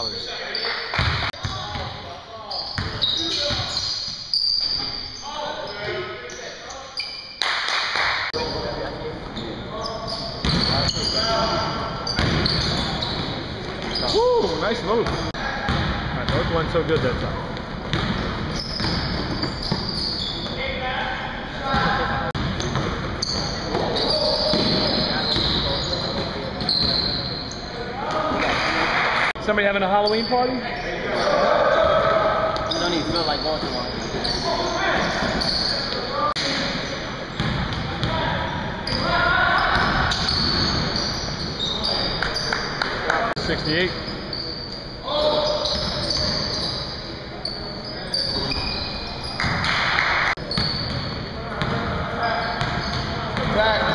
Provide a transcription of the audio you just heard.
college. Woo, nice move. Alright, both went so good that time. Somebody having a Halloween party? Don't even feel like going to one. Sixty-eight. Back.